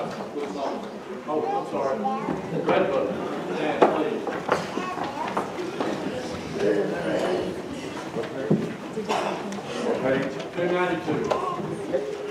Oh, I'm sorry. Red button. Please. Page 292.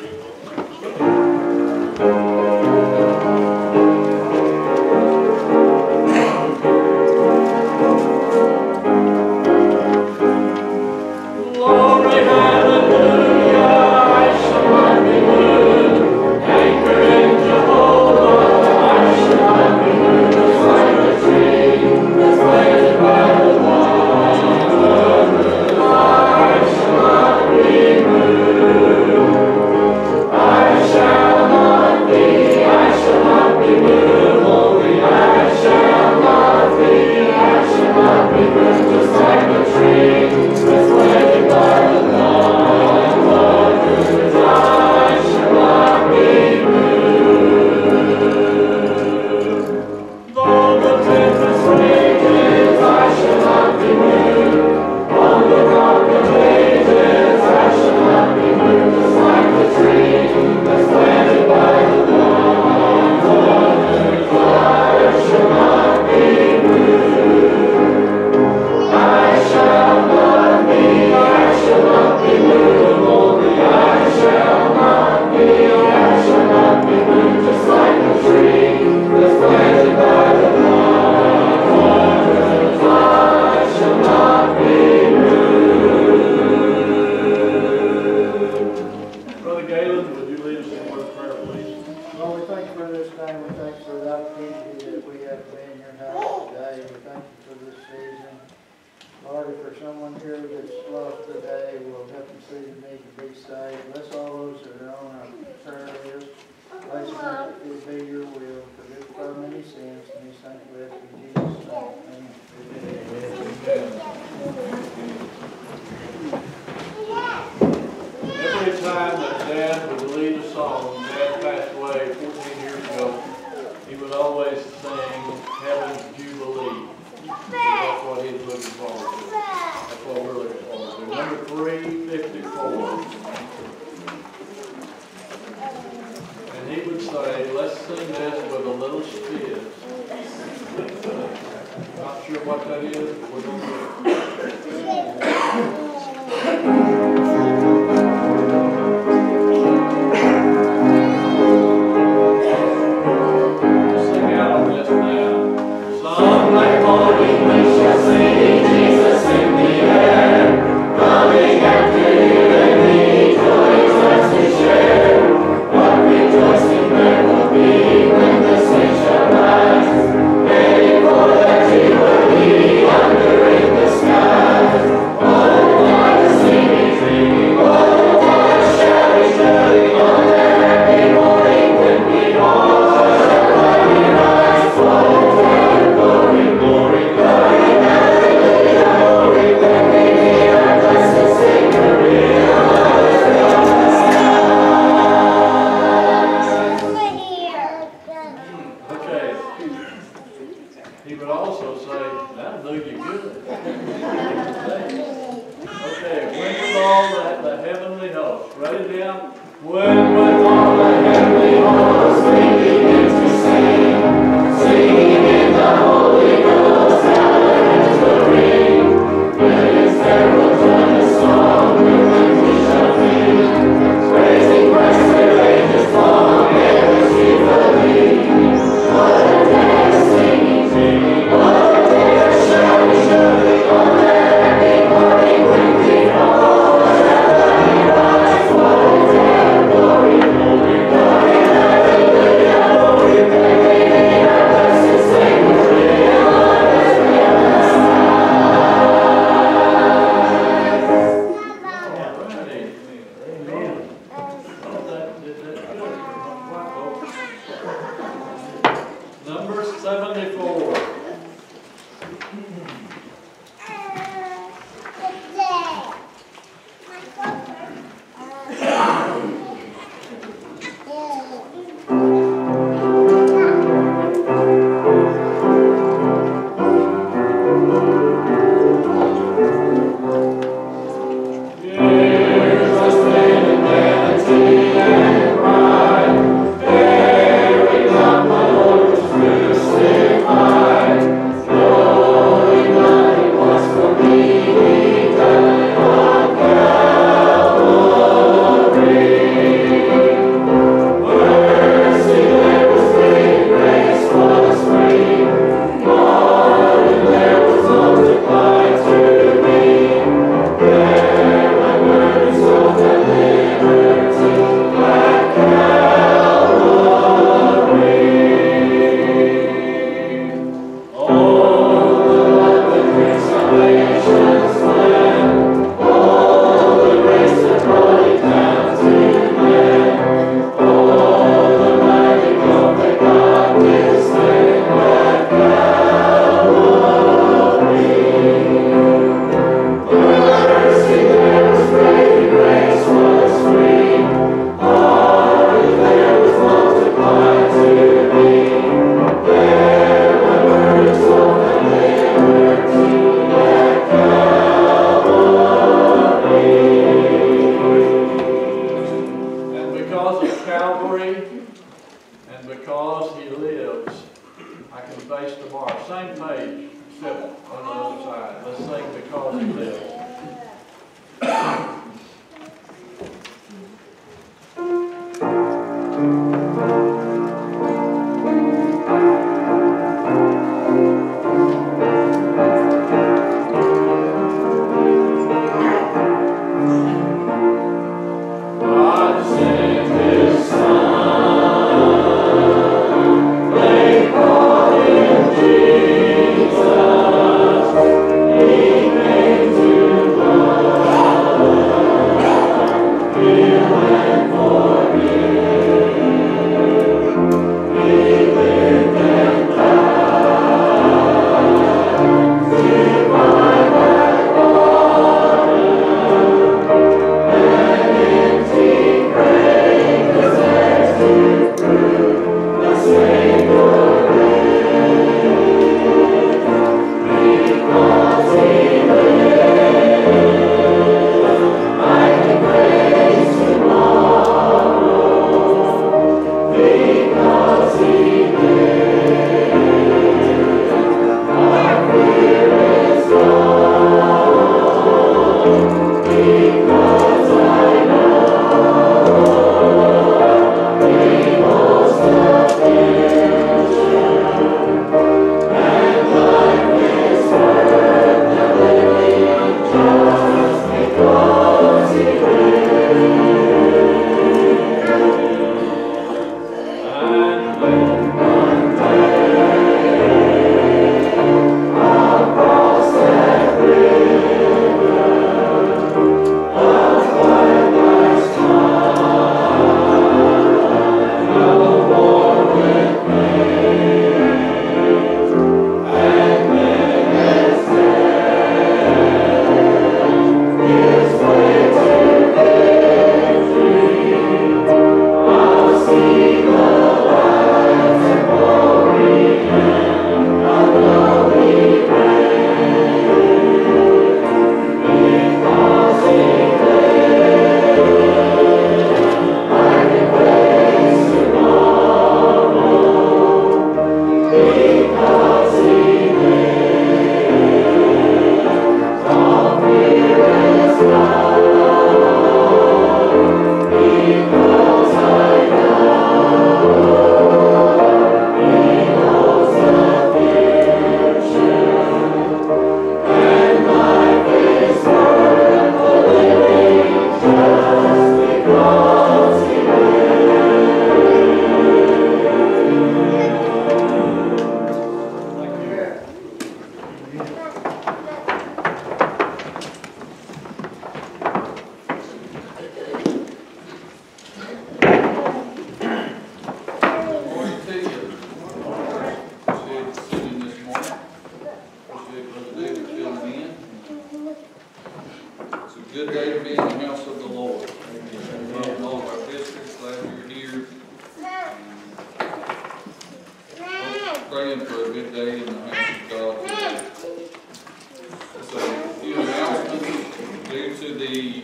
The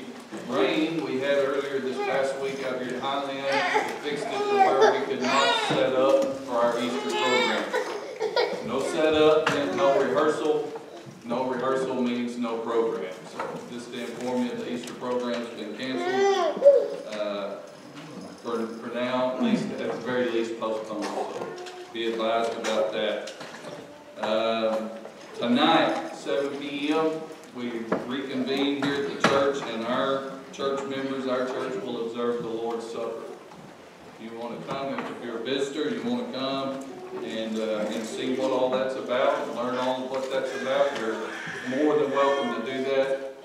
rain we had earlier this past week out here at Highland. Fixed it to where we could not set up for our Easter program. No setup meant no rehearsal. No rehearsal means no program. So just to inform you, the Easter program's been canceled. Uh, For, for now, at least, at the very least postponed, so be advised about that. Um, Tonight, seven P M, we reconvene here at the church and our church members, our church will observe the Lord's Supper. If you want to come, if you're a visitor, you want to come and, uh, and see what all that's about, and learn all what that's about, you're more than welcome to do that.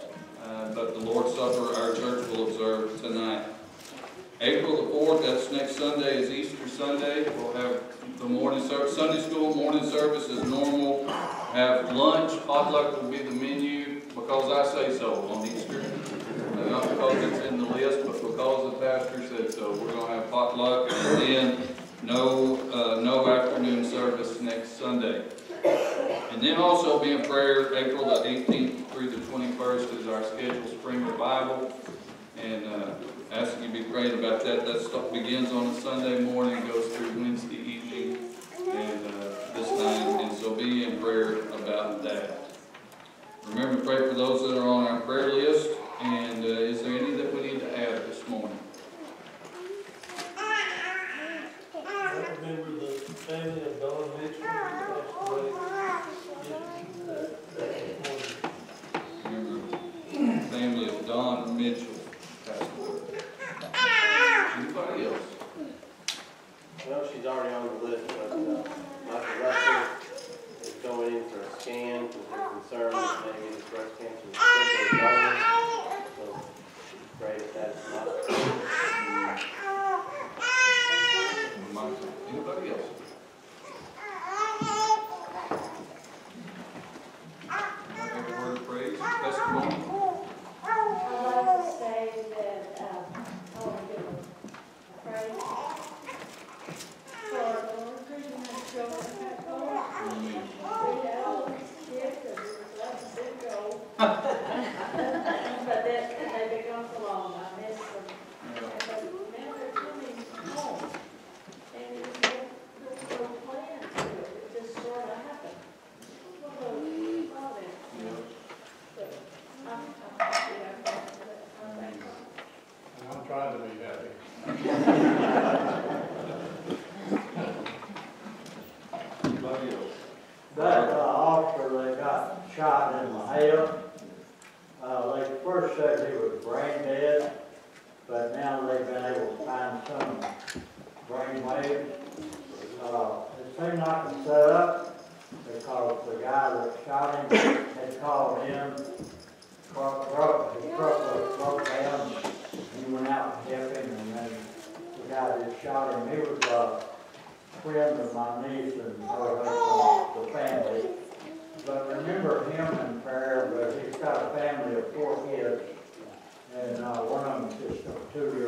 Uh, but the Lord's Supper, our church will observe tonight. April the fourth, that's next Sunday, is Easter Sunday. We'll have the morning service, Sunday school morning service is normal. Have lunch, potluck will be the menu, because I say so on Easter not because it's in the list, but because the pastor said so. We're going to have potluck and then no, uh, no afternoon service next Sunday. And then also be in prayer April the 18th through the 21st is our scheduled spring revival. And uh, asking you to be praying about that. That stuff begins on a Sunday morning, goes through Wednesday evening and uh, this night. And so be in prayer about that. Remember to pray for those that are on our prayer list. And uh, is there any that we need to add this morning? The family of friend of my niece and her husband, the family. But remember him in prayer, but he's got a family of four kids, and uh, one of them is just two years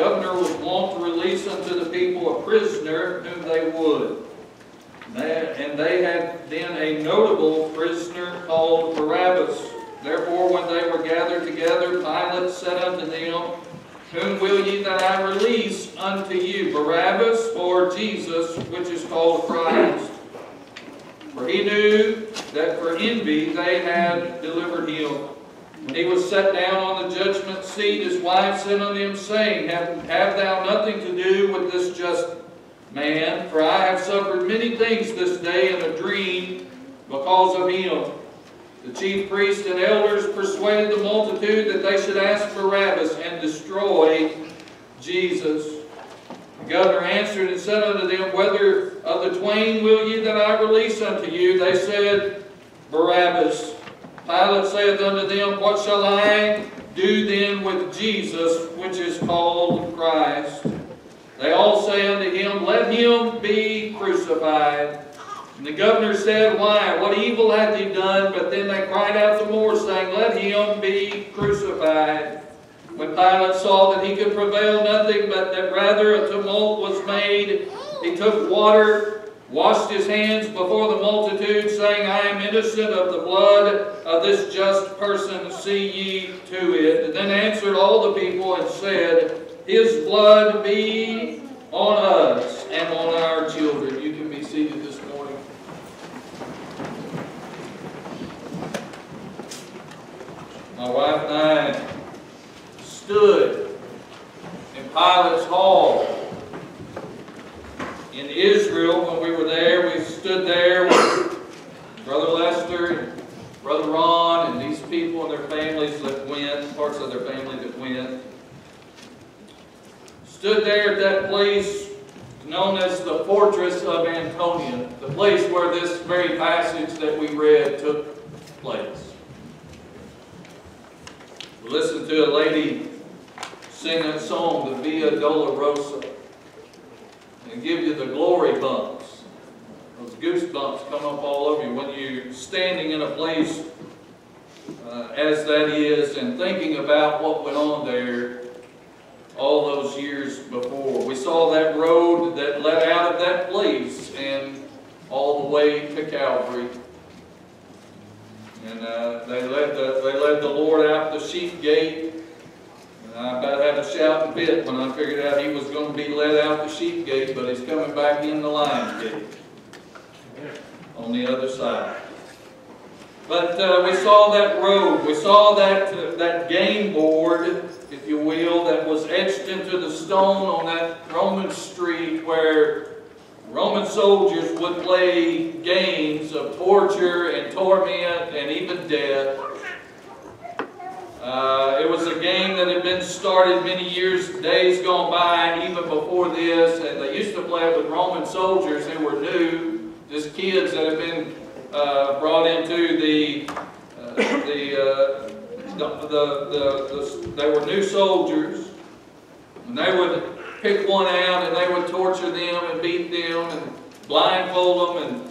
governor was wont to release unto the people a prisoner whom they would. And they had then a notable prisoner called Barabbas. Therefore, when they were gathered together, Pilate said unto them, Whom will ye that I release unto you, Barabbas or Jesus, which is called Christ? For he knew that for envy they had delivered him. When he was set down on the judgment seat, his wife said unto him, saying, Have, have thou nothing to do with this just man? For I have suffered many things this day in a dream because of him. The chief priests and elders persuaded the multitude that they should ask for Barabbas and destroy Jesus. The governor answered and said unto them, Whether of the twain will ye that I release unto you? They said, Barabbas. Pilate saith unto them, What shall I do then with Jesus, which is called Christ? They all say unto him, Let him be crucified. And the governor said, Why? What evil hath he done? But then they cried out the more, saying, Let him be crucified. When Pilate saw that he could prevail nothing, but that rather a tumult was made, he took water, washed his hands before the multitude, saying, I am innocent of the blood of this just person, see ye to it. And then answered all the people and said, His blood be on us and on our children. You can be seated this morning. My wife and I stood in Pilate's Hall Israel when we were there. We stood there with Brother Lester and Brother Ron and these people and their families that went, parts of their family that went. Stood there at that place known as the Fortress of Antonia, the place where this very passage that we read took place. We listened to a lady sing that song, the Via Dolorosa, and give you the glory bumps. Those goosebumps come up all over you when you're standing in a place uh, as that is and thinking about what went on there all those years before. We saw that road that led out of that place and all the way to Calvary. And uh, they led the they led the Lord out the sheep gate. I about had to shout and bit when I figured out he was going to be let out the sheep gate, but he's coming back in the lion gate on the other side. But uh, we saw that road. We saw that uh, that game board, if you will, that was etched into the stone on that Roman street where Roman soldiers would play games of torture and torment and even death. Uh, it was a game that had been started many years, days gone by, and even before this, and they used to play it with Roman soldiers. Who were new, just kids that had been uh, brought into the uh, the, uh, the, the, the, the they were new soldiers, and they would pick one out and they would torture them and beat them and blindfold them and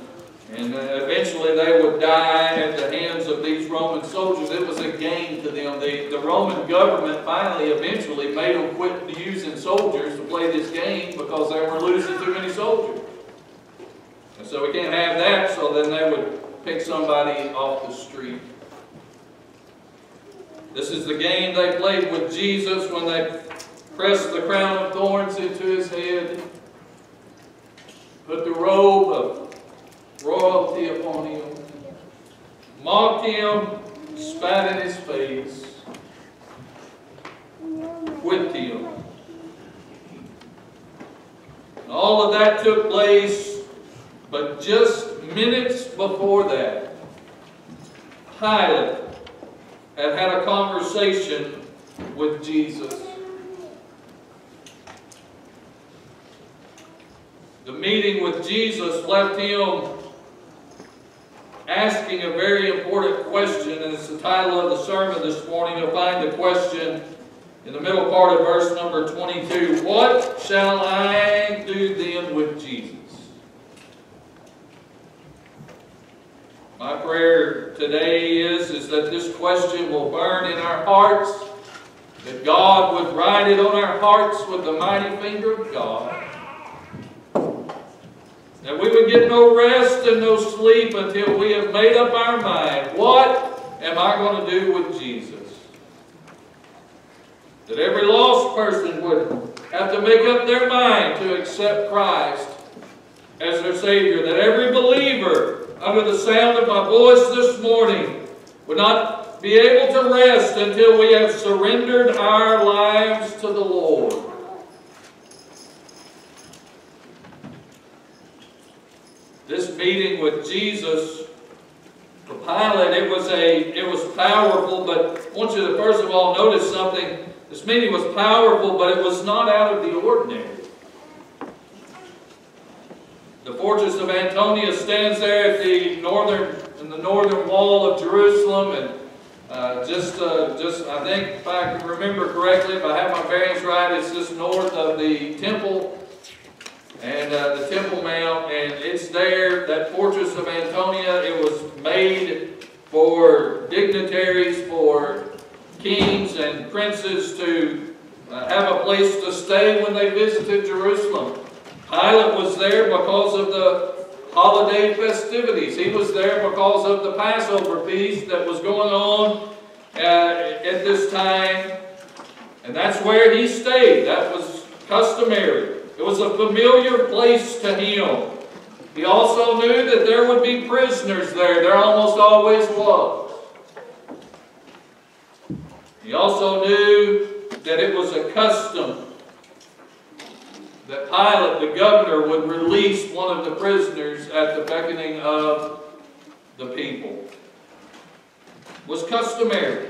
and uh, eventually they would die at the hands of these Roman soldiers. It was a game to them. The, the Roman government finally, eventually, made them quit using soldiers to play this game because they were losing too many soldiers. And so we can't have that, so then they would pick somebody off the street. This is the game they played with Jesus when they pressed the crown of thorns into his head, put the robe of royalty upon him, mocked him, spat in his face, whipped him. And all of that took place, but just minutes before that, Pilate had had a conversation with Jesus. The meeting with Jesus left him asking a very important question, and it's the title of the sermon this morning. You'll find the question in the middle part of verse number 22, what shall I do then with Jesus? My prayer today is, is that this question will burn in our hearts, that God would write it on our hearts with the mighty finger of God. That we would get no rest and no sleep until we have made up our mind. What am I going to do with Jesus? That every lost person would have to make up their mind to accept Christ as their Savior. That every believer under the sound of my voice this morning would not be able to rest until we have surrendered our lives to the Lord. This meeting with Jesus for Pilate, it was a it was powerful, but I want you to first of all notice something. This meeting was powerful, but it was not out of the ordinary. The fortress of Antonia stands there at the northern in the northern wall of Jerusalem, and uh, just uh, just I think if I can remember correctly, if I have my bearings right, it's just north of the temple and uh, the Temple Mount, and it's there. That fortress of Antonia, it was made for dignitaries, for kings and princes to uh, have a place to stay when they visited Jerusalem. Pilate was there because of the holiday festivities. He was there because of the Passover feast that was going on uh, at this time. And that's where he stayed. That was customary. It was a familiar place to him. He also knew that there would be prisoners there. There almost always was. He also knew that it was a custom that Pilate, the governor, would release one of the prisoners at the beckoning of the people. It was customary.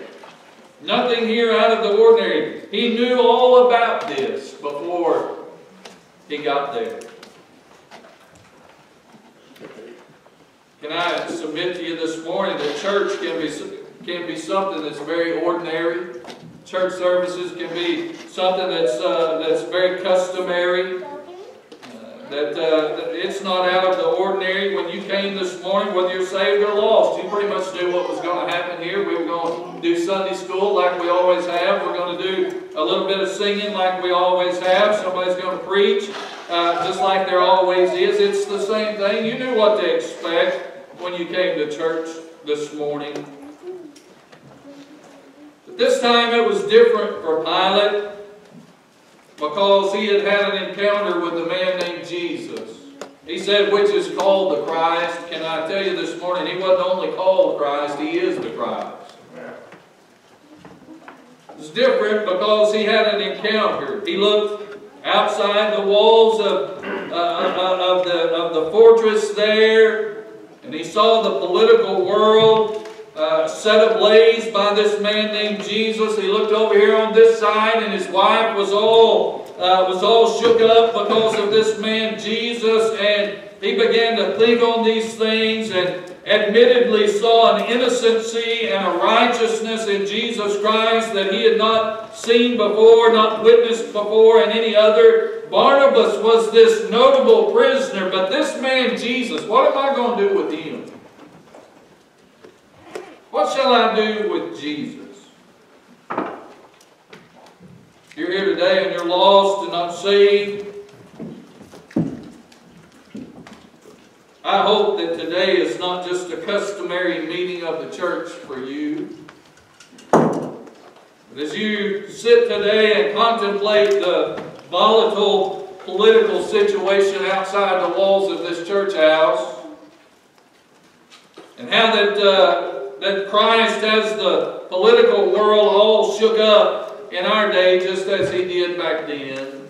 Nothing here out of the ordinary. He knew all about this before he got there. Can I submit to you this morning that church can be, can be something that's very ordinary? Church services can be something that's, uh, that's very customary. That, uh, that it's not out of the ordinary. When you came this morning, whether you're saved or lost, you pretty much knew what was going to happen here. We were going to do Sunday school like we always have. We're going to do a little bit of singing like we always have. Somebody's going to preach uh, just like there always is. It's the same thing. You knew what to expect when you came to church this morning. But this time it was different for Pilate because he had had an encounter with a man named Jesus. He said, which is called the Christ. Can I tell you this morning, he wasn't only called Christ, he is the Christ. It's different because he had an encounter. He looked outside the walls of, uh, of, the, of the fortress there, and he saw the political world uh, set ablaze by this man named Jesus. He looked over here on this side, and his wife was all uh, was all shook up because of this man Jesus, and he began to think on these things, and admittedly saw an innocency and a righteousness in Jesus Christ that he had not seen before, not witnessed before in any other. Barnabas was this notable prisoner, but this man Jesus, what am I going to do with him? What shall I do with Jesus? You're here today and you're lost and not saved, I hope that today is not just a customary meeting of the church for you. But as you sit today and contemplate the volatile political situation outside the walls of this church house, and how that, uh, that Christ has the political world all shook up in our day just as he did back then.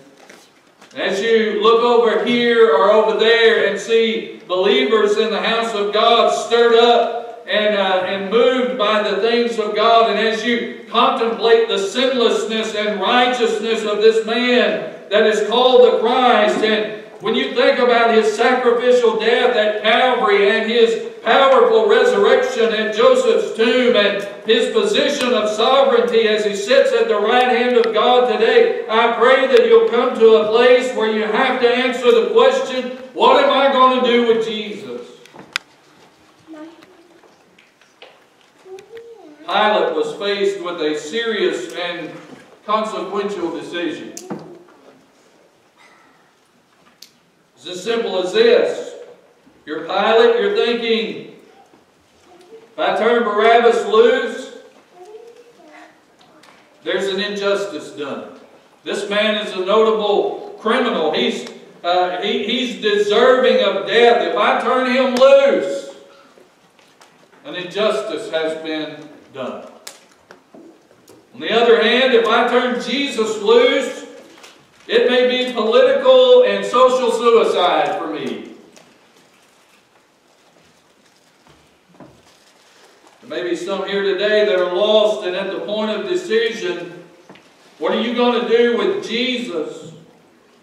As you look over here or over there and see believers in the house of God stirred up and, uh, and moved by the things of God, and as you contemplate the sinlessness and righteousness of this man that is called the Christ, and when you think about his sacrificial death at Calvary and his powerful resurrection at Joseph's tomb and his position of sovereignty as he sits at the right hand of God today, I pray that you'll come to a place where you have to answer the question, what am I going to do with Jesus? Pilate was faced with a serious and consequential decision. As simple as this. Your Pilate, you're thinking, if I turn Barabbas loose, there's an injustice done. This man is a notable criminal. He's, uh, he, he's deserving of death. If I turn him loose, an injustice has been done. On the other hand, if I turn Jesus loose, it may be political and social suicide for me. There may be some here today that are lost and at the point of decision. What are you going to do with Jesus?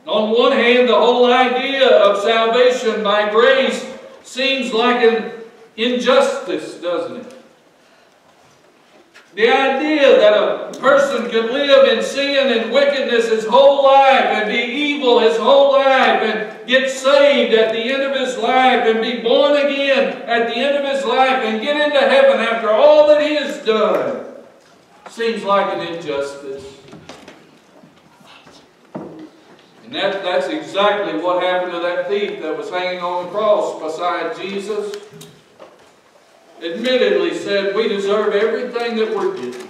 On one hand, the whole idea of salvation by grace seems like an injustice, doesn't it? The idea that a person could live in sin and wickedness his whole life and be evil his whole life and get saved at the end of his life and be born again at the end of his life and get into heaven after all that he has done seems like an injustice. And that, that's exactly what happened to that thief that was hanging on the cross beside Jesus admittedly said, We deserve everything that we're getting.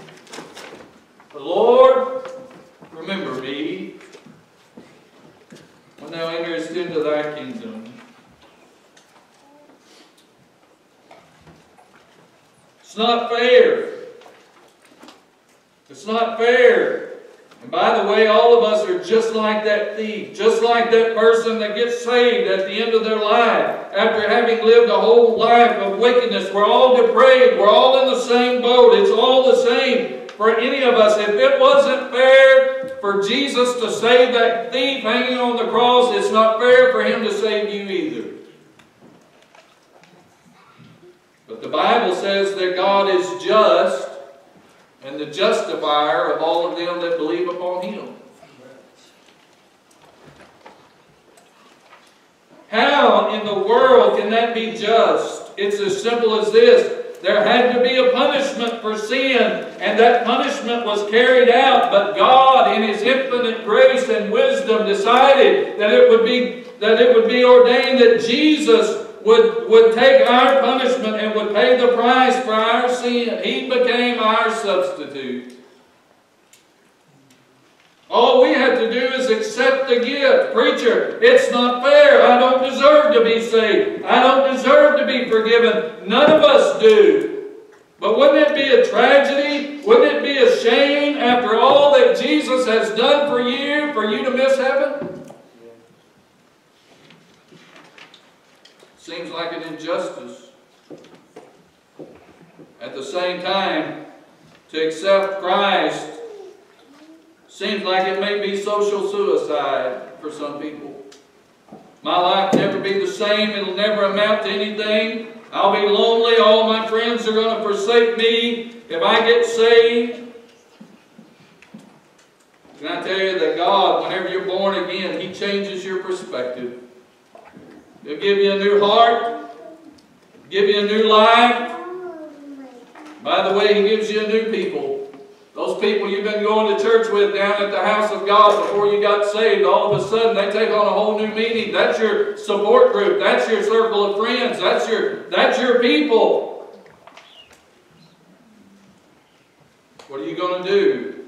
But Lord, remember me when thou enterest into thy kingdom. It's not fair. It's not fair. By the way, all of us are just like that thief, just like that person that gets saved at the end of their life after having lived a whole life of wickedness. We're all depraved. We're all in the same boat. It's all the same for any of us. If it wasn't fair for Jesus to save that thief hanging on the cross, it's not fair for him to save you either. But the Bible says that God is just and the justifier of all of them that believe upon him. How in the world can that be just? It's as simple as this. There had to be a punishment for sin, and that punishment was carried out, but God in His infinite grace and wisdom decided that it would be that it would be ordained that Jesus would, would take our punishment and would pay the price for our sin. He became our substitute. All we have to do is accept the gift. Preacher, it's not fair. I don't deserve to be saved. I don't deserve to be forgiven. None of us do. But wouldn't it be a tragedy? Wouldn't it be a shame after all that Jesus has done for you, for you to miss heaven? Seems like an injustice. At the same time, to accept Christ seems like it may be social suicide for some people. My life will never be the same. It'll never amount to anything. I'll be lonely. All my friends are going to forsake me if I get saved. Can I tell you that God, whenever you're born again, He changes your perspective. He'll give you a new heart, give you a new life. By the way, He gives you a new people. Those people you've been going to church with down at the house of God before you got saved, all of a sudden they take on a whole new meaning. That's your support group. That's your circle of friends. That's your, that's your people. What are you going to do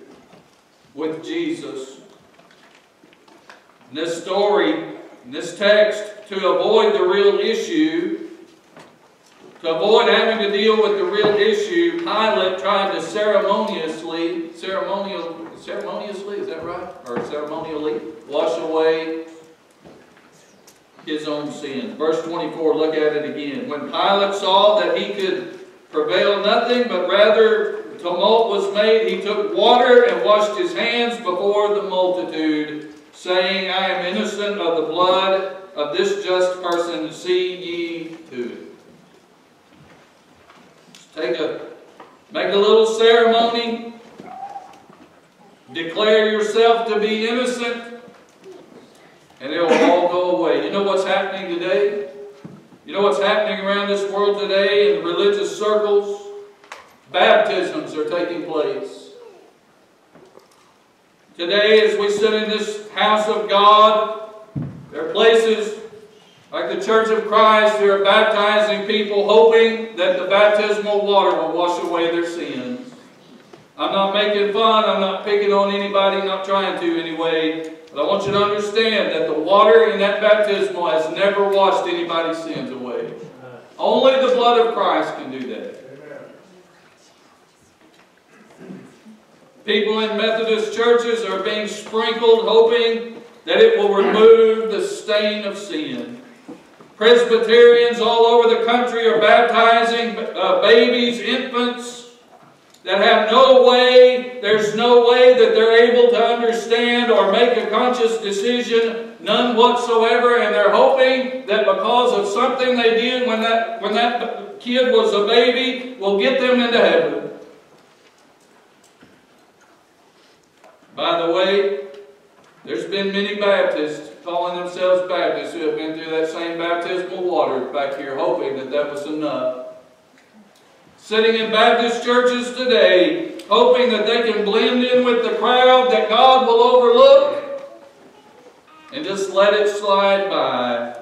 with Jesus? In this story, in this text, to avoid the real issue, to avoid having to deal with the real issue, Pilate tried to ceremoniously, ceremonial, ceremoniously, is that right? Or ceremonially wash away his own sins. Verse 24, look at it again. When Pilate saw that he could prevail nothing, but rather tumult was made, he took water and washed his hands before the multitude, saying, I am innocent of the blood of this just person, see ye to it. Take a, make a little ceremony, declare yourself to be innocent, and it'll all go away. You know what's happening today? You know what's happening around this world today in religious circles? Baptisms are taking place. Today, as we sit in this house of God, there are places like the Church of Christ who are baptizing people hoping that the baptismal water will wash away their sins. I'm not making fun, I'm not picking on anybody, not trying to anyway, but I want you to understand that the water in that baptismal has never washed anybody's sins away. Only the blood of Christ can do that. People in Methodist churches are being sprinkled, hoping that it will remove the stain of sin. Presbyterians all over the country are baptizing uh, babies, infants that have no way, there's no way that they're able to understand or make a conscious decision, none whatsoever, and they're hoping that because of something they did when that, when that kid was a baby will get them into heaven. By the way, there's been many Baptists calling themselves Baptists who have been through that same baptismal water back here hoping that that was enough. Sitting in Baptist churches today, hoping that they can blend in with the crowd that God will overlook and just let it slide by.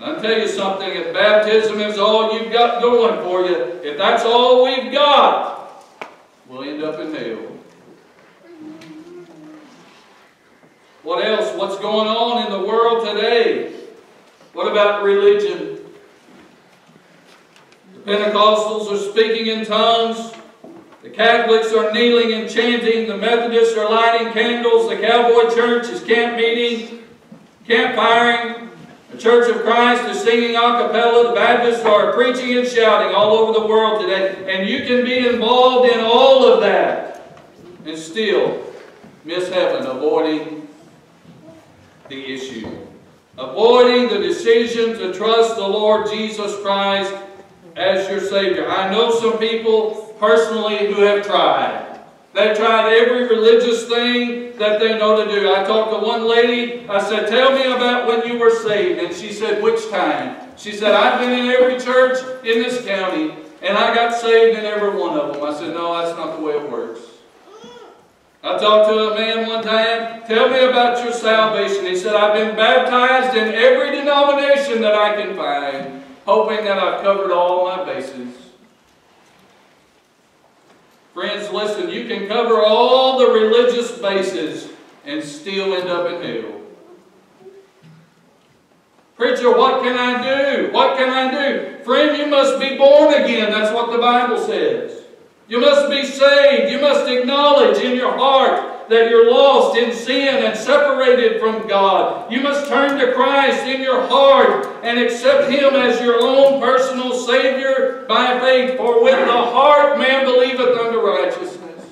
I'll tell you something, if baptism is all you've got going for you, if that's all we've got, we'll end up in hell. What else? What's going on in the world today? What about religion? The Pentecostals are speaking in tongues. The Catholics are kneeling and chanting. The Methodists are lighting candles. The Cowboy Church is camp meeting, camp firing. The Church of Christ is singing a cappella. The Baptists are preaching and shouting all over the world today. And you can be involved in all of that and still miss heaven, avoiding the issue. Avoiding the decision to trust the Lord Jesus Christ as your Savior. I know some people personally who have tried. They've tried every religious thing that they know to do. I talked to one lady, I said, tell me about when you were saved. And she said, which time? She said, I've been in every church in this county, and I got saved in every one of them. I said, no, that's not the way it works. I talked to a man one time, tell me about your salvation. He said, I've been baptized in every denomination that I can find, hoping that I've covered all my bases. Friends, listen, you can cover all the religious bases and still end up in hell. Preacher, what can I do? What can I do? Friend, you must be born again. That's what the Bible says. You must be saved. You must acknowledge in your heart that you're lost in sin and separated from God. You must turn to Christ in your heart and accept Him as your own personal Savior by faith. For with the heart man believeth unto righteousness.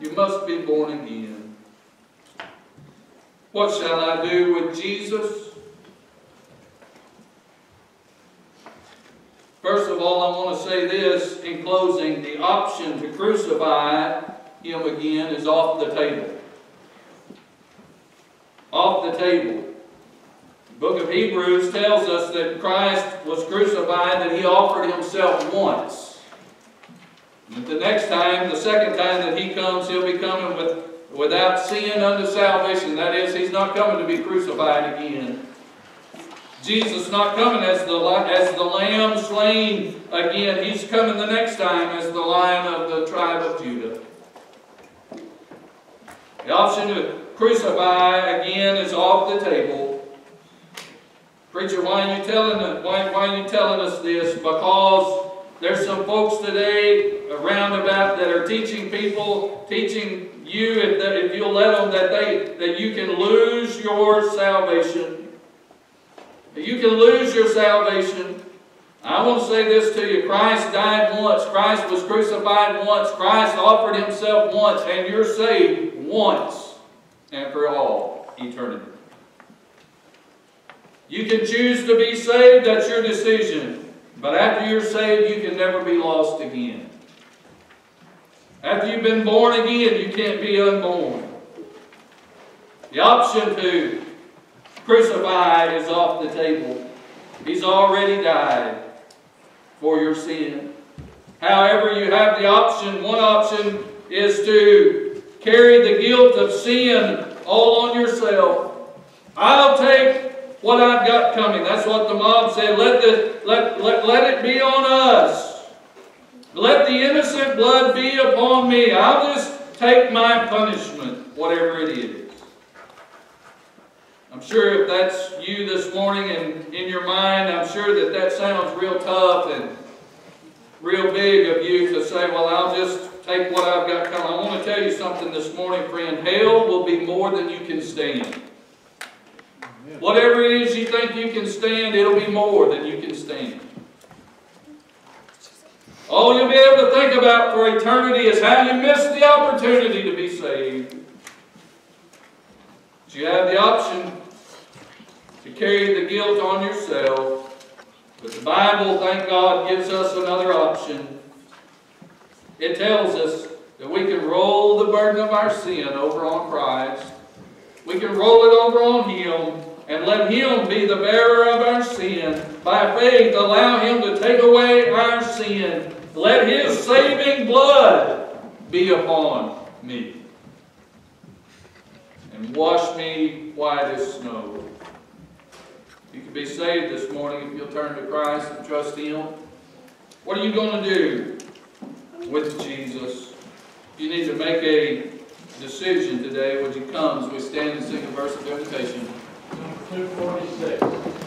You must be born again. What shall I do with Jesus? First of all, I want to say this in closing. The option to crucify him again is off the table. Off the table. The book of Hebrews tells us that Christ was crucified, that he offered himself once. And the next time, the second time that he comes, he'll be coming with, without sin unto salvation. That is, he's not coming to be crucified again. Jesus not coming as the, as the lamb slain again. He's coming the next time as the lion of the tribe of Judah. The option to crucify again is off the table. Preacher, why are you telling us, why, why are you telling us this? Because there's some folks today around about that are teaching people, teaching you if, if you'll let them that they that you can lose your salvation. You can lose your salvation. I want to say this to you. Christ died once. Christ was crucified once. Christ offered himself once. And you're saved once. and for all eternity. You can choose to be saved, that's your decision. But after you're saved, you can never be lost again. After you've been born again, you can't be unborn. The option to crucify is off the table. He's already died for your sin. However, you have the option, one option is to carry the guilt of sin all on yourself. I'll take what I've got coming. That's what the mob said. Let, the, let, let, let it be on us. Let the innocent blood be upon me. I'll just take my punishment, whatever it is. I'm sure if that's you this morning and in your mind, I'm sure that that sounds real tough and real big of you to say, well, I'll just take what I've got coming. I want to tell you something this morning, friend. Hell will be more than you can stand. Whatever it is you think you can stand, it'll be more than you can stand. All you'll be able to think about for eternity is how you missed the opportunity to be saved. But you have the option to carry the guilt on yourself. But the Bible, thank God, gives us another option. It tells us that we can roll the burden of our sin over on Christ. We can roll it over on Him and let Him be the bearer of our sin. By faith, allow Him to take away our sin. Let His saving blood be upon me and wash me white as snow. You can be saved this morning if you'll turn to Christ and trust Him. What are you going to do with Jesus? You need to make a decision today when come as We stand and sing a verse of invitation. 246.